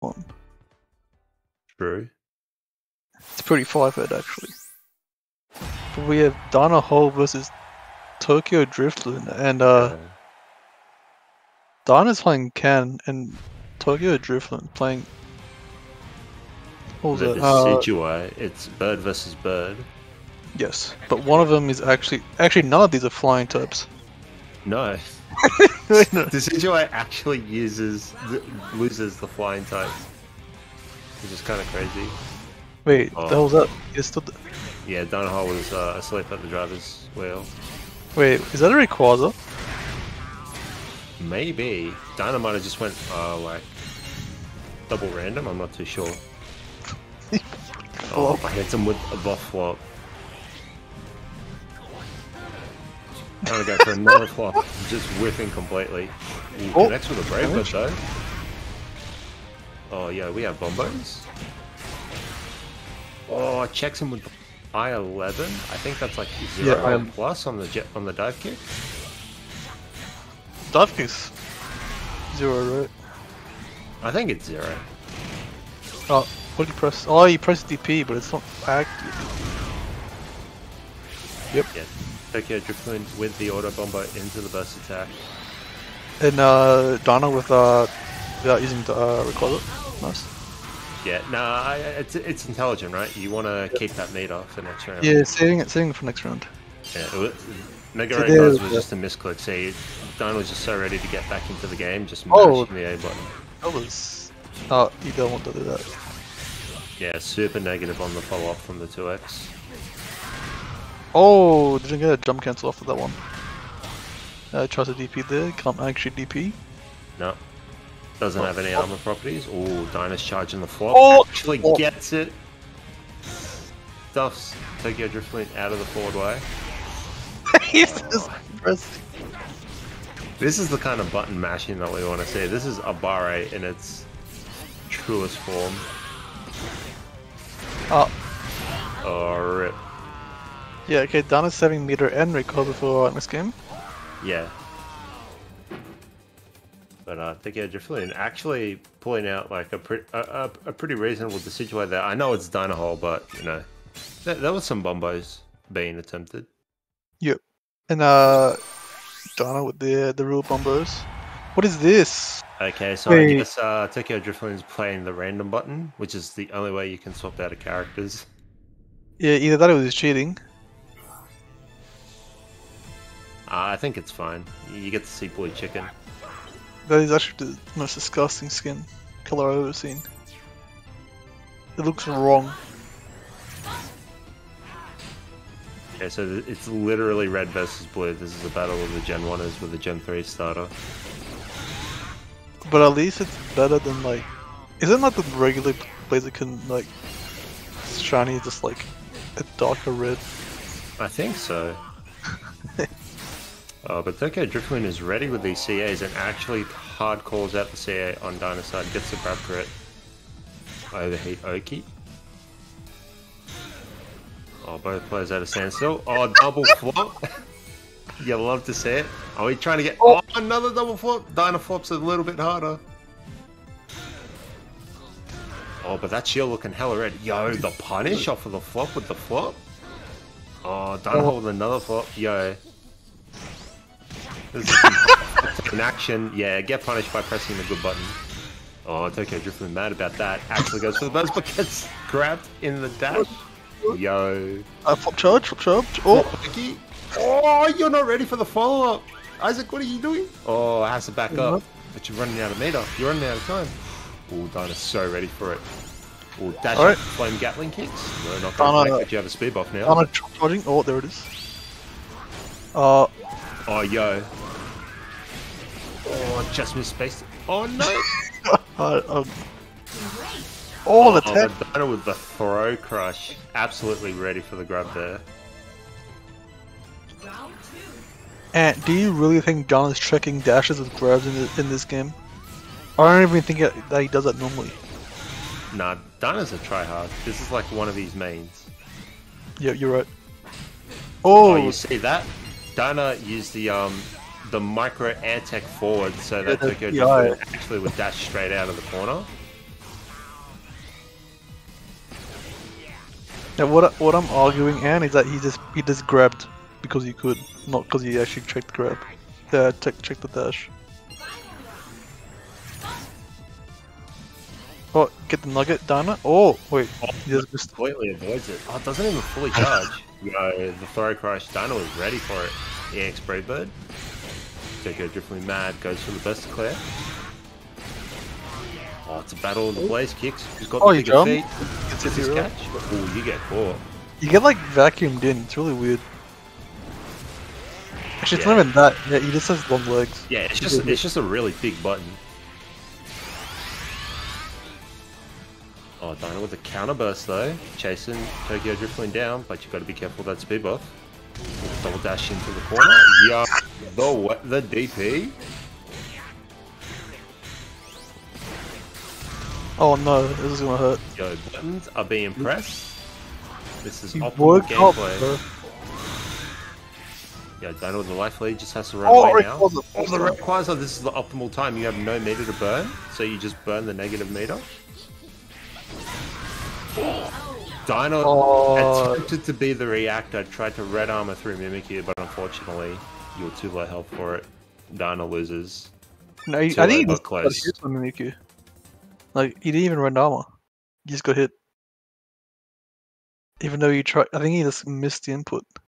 one. True. It's pretty five-head actually. But we have Dyna Hole versus Tokyo Drifloon, and uh, Uh, Dana's playing Ken, and Tokyo Drifloon playing. What was the it? Uh, it's bird versus bird. yes, but one of them is actually actually none of these are flying types. No. Decidueye actually uses the, loses the flying type, which is kind of crazy. Wait, Oh. the hell's that? It's still. Yeah, Donahue was uh, asleep at the driver's wheel. Wait, is that a Rayquaza? Maybe Dinah might have just went uh, like double random. I'm not too sure. oh, I hit him with a buff flop. Trying to go for another flop, just whiffing completely. He Oh, connects with a brave bird though. Oh yeah, we have bombos. Oh, checks him with I-11. I think that's like zero I am- plus on the jet on the dive kick. Dive kick's zero, right? I think it's zero. Oh, what did you press? Oh, you pressed DP, but it's not active. Yep. Yeah. Tokyo Drifloon with the auto bomber into the burst attack. And uh, Donna with uh, without using the uh, Rayquaza. Nice. Yeah, nah, I- it's it's intelligent, right? You want to keep that meter for next round. Yeah, saving it, saving it for next round. Yeah, it was, Mega So Ray was just a misclick. See, Donna was just so ready to get back into the game, just Oh. the A button. That was. Oh, you don't want to do that. Yeah, super negative on the follow up from the 2x. Oh, didn't get a jump cancel off of that one. Uh, tries to DP there, can't actually DP. No. Doesn't Oh, have any armor properties. Oh, Dinah's charging the flop. Oh, Actually oh. gets it. Stuffs Tokyo Drifloon out of the forward way. He's just pressing. This is the kind of button mashing that we want to see. This is Abare in its truest form. Oh, Oh, rip. Yeah, okay, Donna's saving meter and Rayquaza before uh, next game. Yeah. But uh, Tokyo Drifloon actually pulling out like a, pre- a, a, a pretty reasonable decision there. I know it's Dynahole, but you know, there, there was some bombos being attempted. Yep. And uh, Donna with the the real bombos. What is this? Okay, so I Wait. guess uh, Tokyo Drifloon is playing the random button, which is the only way you can swap out of characters. Yeah, either that or he's cheating. Uh, I think it's fine. You get to see Boy Chicken. That is actually the most disgusting skin color I've ever seen. It looks wrong. Okay, so it's literally red versus blue. This is a battle of the Gen 1ers with the Gen 3 starter. But at least it's better than like. Isn't like the regular Blaziken like shiny just like a darker red? I think so. Uh, but Tokyo Drifloon is ready with these CAs and actually hard calls out the CA on Dinosaur, gets the grab crit. Overheat Oki. Oh, both players at a standstill. Oh, double flop. you love to see it. Are we trying to get. Oh, another double flop. Dino flops a little bit harder. Oh, but that shield looking hella red. Yo, the punish off of the flop with the flop. Oh, don't Oh. hold another flop. Yo. In action. Yeah, get punished by pressing the good button. Oh, Tokyo Drifloon mad about that. Actually goes for the buzz, but gets grabbed in the dash. Yo. Uh, flop charge, flop charge. Oh. Oh, you're not ready for the follow up. Isaac, what are you doing? Oh, it has to back up. But you're running out of meter. You're running out of time. Oh, Dinah's so ready for it. Oh, dash Alright. flame Gatling kicks. No, not going to but you have a speed buff now. Chop charging. Oh, there it is. Uh, Oh, yo. Oh, just misspaced. Oh, no. uh, um, oh, the oh, tech. but with the throw crush. Absolutely ready for the grab there. And do you really think John is checking dashes with grabs in, the, in this game? I don't even think it, that he does that normally. Nah, Don is a tryhard. This is like one of his mains. Yeah, you're right. Oh, Oh, you see that? Dinah used the um the micro air tech forward so that Tokyo actually would dash straight out of the corner. Now what what I'm arguing, Anne, is that he just he just grabbed because he could, not because he actually checked grab. Uh, check check the dash. Oh, get the nugget, Dana. Oh, wait. He just missed. completely avoids it. Oh, it doesn't even fully charge. no, the throw crash. Dana was ready for it. EX Bird. Bird. Tokyo Driftly Mad goes for the best clear. Oh, it's a battle of the oh. blaze kicks. Who's got Oh, the you bigger feet? Gets his catch. Oh, you get caught. You get like vacuumed in. It's really weird. Actually, it's Yeah. not even that. Yeah, he just has long legs. Yeah, it's just it's just a really big button. Oh, Dino with a counter burst though, chasing Tokyo Driftling down, but you've got to be careful of that speed buff. Double dash into the corner. Yeah, the what the DP. Oh no, this is gonna hurt. Yo, buttons are being pressed. This is You optimal up, gameplay. Yeah, Dino with the life lead just has to run Oh, away now. Oh, the Rayquaza, this is the optimal time. You have no meter to burn, so you just burn the negative meter. Dino Oh. attempted to be the reactor, tried to red armor through Mimikyu, but unfortunately, you were too low health for it. Dino loses. No, he, I think he just got close. hit on Mimikyu. Like he didn't even run armor. He just got hit. Even though you tried, I think he just missed the input.